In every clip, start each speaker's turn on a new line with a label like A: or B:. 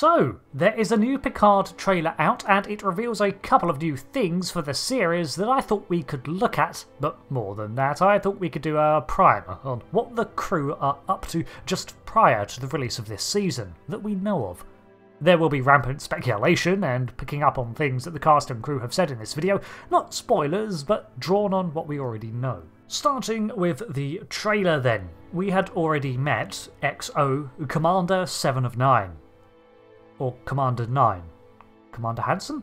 A: So, there is a new Picard trailer out and it reveals a couple of new things for the series that I thought we could look at, but more than that, I thought we could do a primer on what the crew are up to just prior to the release of this season that we know of. There will be rampant speculation and picking up on things that the cast and crew have said in this video, not spoilers, but drawn on what we already know. Starting with the trailer then, we had already met XO Commander 7 of 9 or Commander 9? Commander Hansen?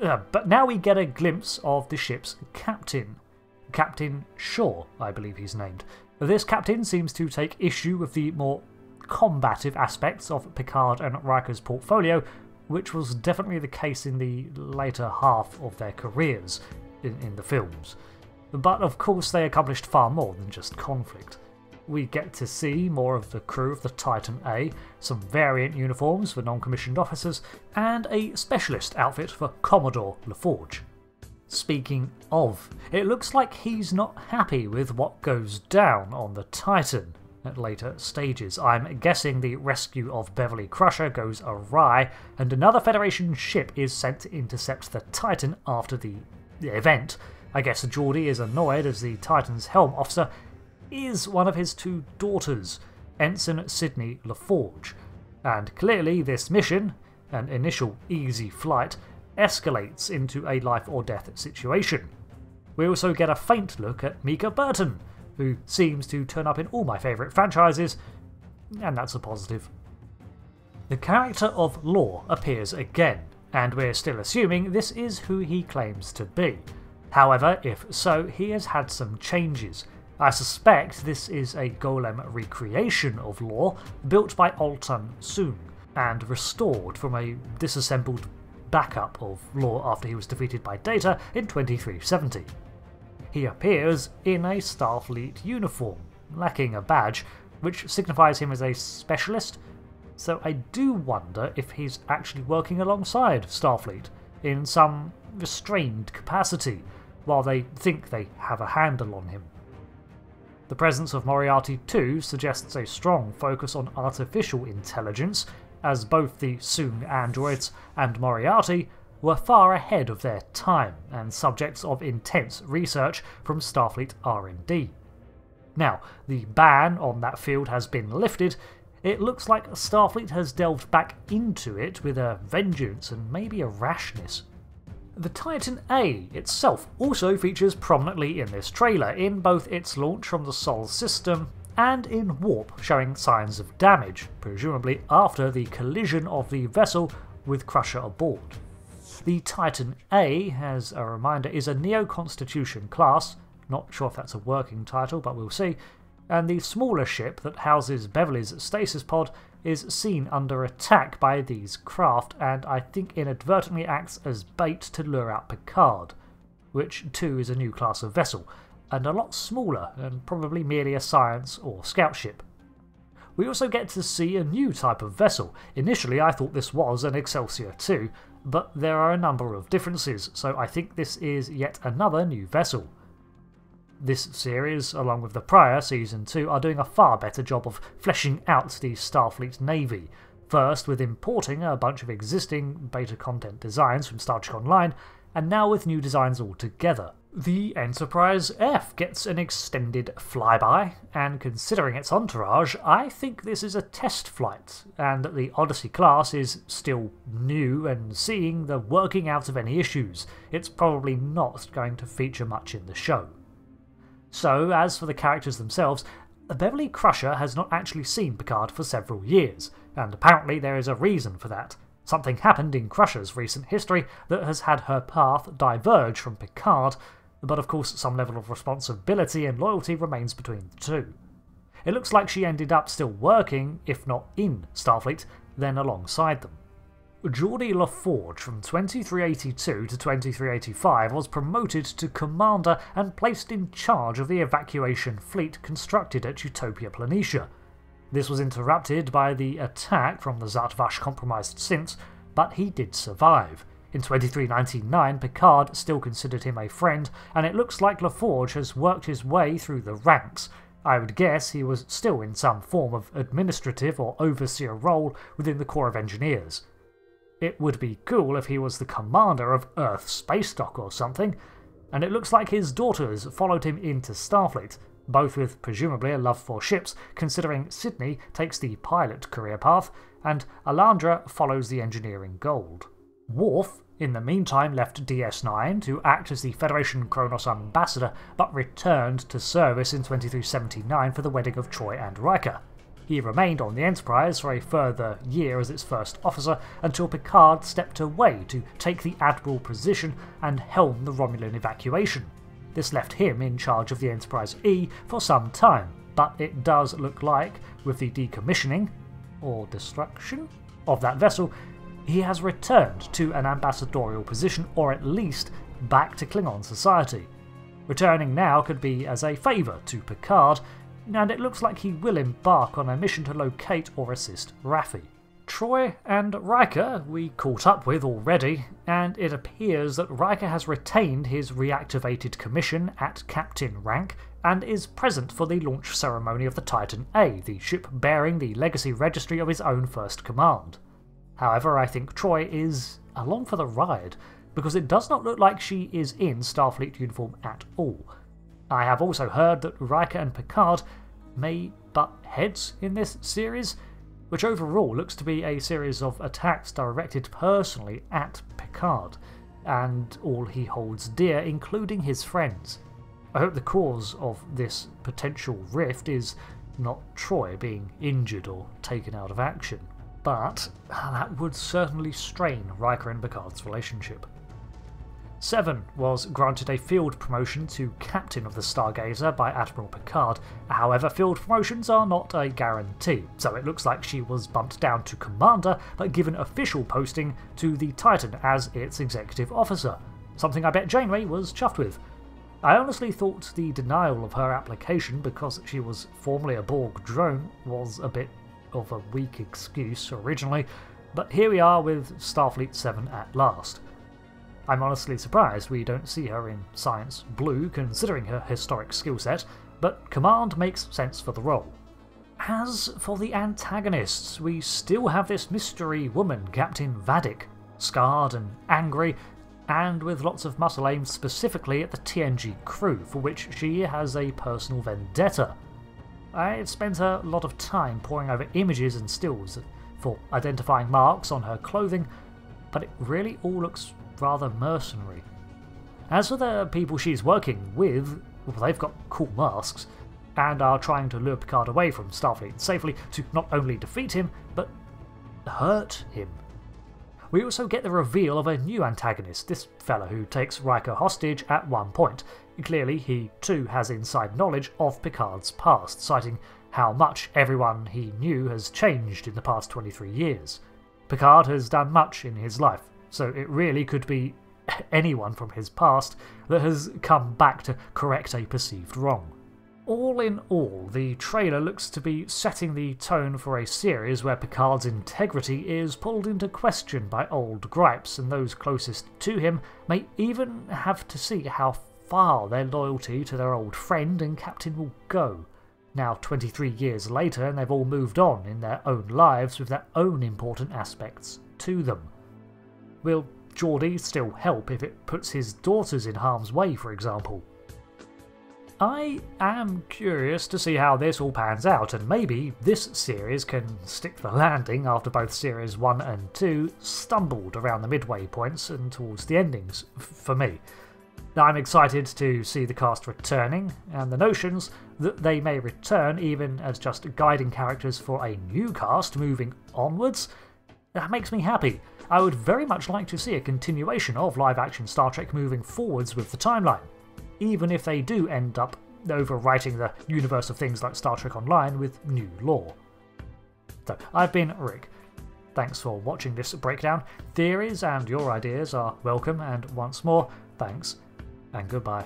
A: Uh, but now we get a glimpse of the ship's captain. Captain Shaw, I believe he's named. This captain seems to take issue with the more combative aspects of Picard and Riker's portfolio, which was definitely the case in the later half of their careers in, in the films. But of course, they accomplished far more than just conflict we get to see more of the crew of the Titan A, some variant uniforms for non commissioned officers, and a specialist outfit for Commodore LaForge. Speaking of, it looks like he's not happy with what goes down on the Titan at later stages. I'm guessing the rescue of Beverly Crusher goes awry, and another Federation ship is sent to intercept the Titan after the event. I guess Geordi is annoyed as the Titan's helm officer is one of his two daughters, Ensign Sydney LaForge, and clearly this mission, an initial easy flight, escalates into a life or death situation. We also get a faint look at Mica Burton, who seems to turn up in all my favourite franchises, and that's a positive. The character of Lore appears again, and we're still assuming this is who he claims to be. However, if so, he has had some changes, I suspect this is a golem recreation of Lore built by Altan Soong and restored from a disassembled backup of Lore after he was defeated by Data in 2370. He appears in a Starfleet uniform, lacking a badge, which signifies him as a specialist, so I do wonder if he's actually working alongside Starfleet in some restrained capacity, while they think they have a handle on him. The presence of Moriarty 2 suggests a strong focus on artificial intelligence, as both the Soong androids and Moriarty were far ahead of their time and subjects of intense research from Starfleet R&D. Now, the ban on that field has been lifted. It looks like Starfleet has delved back into it with a vengeance and maybe a rashness. The Titan A itself also features prominently in this trailer, in both its launch from the Sol system and in warp, showing signs of damage, presumably after the collision of the vessel with Crusher aboard. The Titan A, as a reminder, is a Neo Constitution class, not sure if that's a working title, but we'll see, and the smaller ship that houses Beverly's stasis pod is seen under attack by these craft and I think inadvertently acts as bait to lure out Picard, which too is a new class of vessel, and a lot smaller and probably merely a science or scout ship. We also get to see a new type of vessel. Initially I thought this was an Excelsior 2, but there are a number of differences, so I think this is yet another new vessel. This series, along with the prior Season 2, are doing a far better job of fleshing out the Starfleet Navy. First, with importing a bunch of existing beta content designs from Star Trek Online, and now with new designs altogether. The Enterprise F gets an extended flyby, and considering its entourage, I think this is a test flight, and that the Odyssey class is still new and seeing the working out of any issues. It's probably not going to feature much in the show. So, as for the characters themselves, Beverly Crusher has not actually seen Picard for several years, and apparently there is a reason for that. Something happened in Crusher's recent history that has had her path diverge from Picard, but of course some level of responsibility and loyalty remains between the two. It looks like she ended up still working, if not in Starfleet, then alongside them. Geordi LaForge from 2382 to 2385 was promoted to commander and placed in charge of the evacuation fleet constructed at Utopia Planitia. This was interrupted by the attack from the Zhat Vash compromised synths, but he did survive. In 2399, Picard still considered him a friend, and it looks like LaForge has worked his way through the ranks. I would guess he was still in some form of administrative or overseer role within the Corps of Engineers. It would be cool if he was the commander of Earth Space Dock or something, and it looks like his daughters followed him into Starfleet, both with presumably a love for ships, considering Sydney takes the pilot career path and Alandra follows the engineering gold. Worf, in the meantime, left DS9 to act as the Federation Kronos ambassador, but returned to service in 2379 for the wedding of Troi and Riker. He remained on the Enterprise for a further year as its first officer until Picard stepped away to take the Admiral position and helm the Romulan evacuation. This left him in charge of the Enterprise E for some time, but it does look like, with the decommissioning, or destruction, of that vessel, he has returned to an ambassadorial position, or at least back to Klingon society. Returning now could be as a favour to Picard, and it looks like he will embark on a mission to locate or assist Raffi. Troi and Riker we caught up with already, and it appears that Riker has retained his reactivated commission at captain rank and is present for the launch ceremony of the Titan A, the ship bearing the legacy registry of his own first command. However, I think Troi is along for the ride, because it does not look like she is in Starfleet uniform at all. I have also heard that Riker and Picard may butt heads in this series, which overall looks to be a series of attacks directed personally at Picard and all he holds dear, including his friends. I hope the cause of this potential rift is not Troi being injured or taken out of action, but that would certainly strain Riker and Picard's relationship. Seven was granted a field promotion to Captain of the Stargazer by Admiral Picard. However, field promotions are not a guarantee, so it looks like she was bumped down to Commander but given official posting to the Titan as its executive officer, something I bet Janeway was chuffed with. I honestly thought the denial of her application because she was formerly a Borg drone was a bit of a weak excuse originally, but here we are with Starfleet 7 at last. I'm honestly surprised we don't see her in Science Blue considering her historic skill set, but Command makes sense for the role. As for the antagonists, we still have this mystery woman, Captain Vadic, scarred and angry, and with lots of muscle aimed specifically at the TNG crew, for which she has a personal vendetta. I spent a lot of time poring over images and stills for identifying marks on her clothing, but it really all looks rather mercenary. As for the people she's working with, well, they've got cool masks, and are trying to lure Picard away from Starfleet safely to not only defeat him, but hurt him. We also get the reveal of a new antagonist, this fella who takes Riker hostage at one point. Clearly, he too has inside knowledge of Picard's past, citing how much everyone he knew has changed in the past 23 years. Picard has done much in his life, so it really could be anyone from his past that has come back to correct a perceived wrong. All in all, the trailer looks to be setting the tone for a series where Picard's integrity is pulled into question by old gripes, and those closest to him may even have to see how far their loyalty to their old friend and captain will go. Now, 23 years later, and they've all moved on in their own lives with their own important aspects to them. Will Geordi still help if it puts his daughters in harm's way, for example? I am curious to see how this all pans out, and maybe this series can stick the landing after both series 1 and 2 stumbled around the midway points and towards the endings, for me. I'm excited to see the cast returning, and the notions that they may return even as just guiding characters for a new cast moving onwards, that makes me happy. I would very much like to see a continuation of live action Star Trek moving forwards with the timeline, even if they do end up overwriting the universe of things like Star Trek Online with new lore. So, I've been Rick. Thanks for watching this breakdown. Theories and your ideas are welcome, and once more, thanks and goodbye.